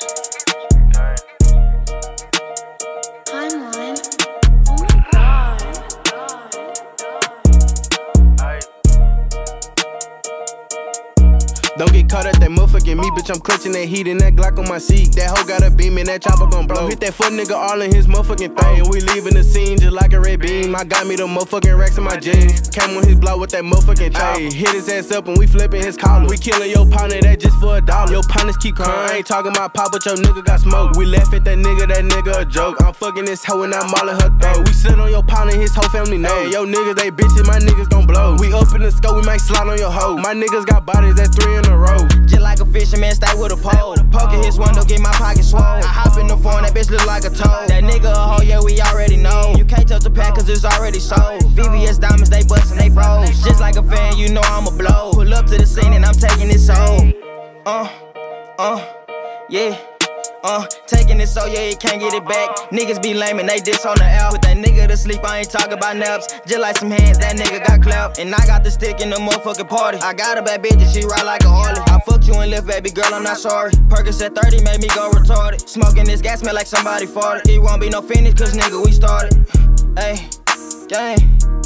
Timeline. Don't get caught at that motherfucking me, bitch. I'm clutching that heat and that Glock on my seat. That hoe got a beam and that chopper gon' blow. Hit that fuck nigga all in his motherfucking thing. We leaving the scene just like a red beam. I got me the motherfucking racks in my jeans. Came on his block with that motherfucking chain. Hit his ass up and we flipping his collar. We killing your partner, that just for a dollar. Your partners keep crying. I ain't talking about pop, but your nigga got smoke. We laugh at that nigga, that nigga a joke. I'm fucking this hoe and I'm mauling her throat. We sit on your partner, his whole family know. Hey, yo niggas, they bitches, my niggas gon' blow. We up in the scope, we might slide on your hoe. My niggas got bodies, that three in a row. Just like a fisherman, stay with a pole. Poking his window, get my pocket swole. I hop in the phone, that bitch look like a toad. That nigga a hoe, yeah, we already know. You can't touch the pack cause it's already sold. VVS diamonds, they bustin', they froze. Just like a fan, you know I'm a blow. Pull up to the scene and I'm taking it soul. Uh, uh, yeah. Uh, taking it so yeah, you can't get it back. Niggas be lame and they diss on the L. Put that nigga to sleep, I ain't talking about naps. Just like some hands, that nigga got clapped. And I got the stick in the motherfucking party. I got a bad bitch and she ride like a Harley. I fucked you and left, baby girl, I'm not sorry. Perkins at 30 made me go retarded. Smoking this gas smell like somebody farted. It won't be no finish, cause nigga, we started. Hey, gang.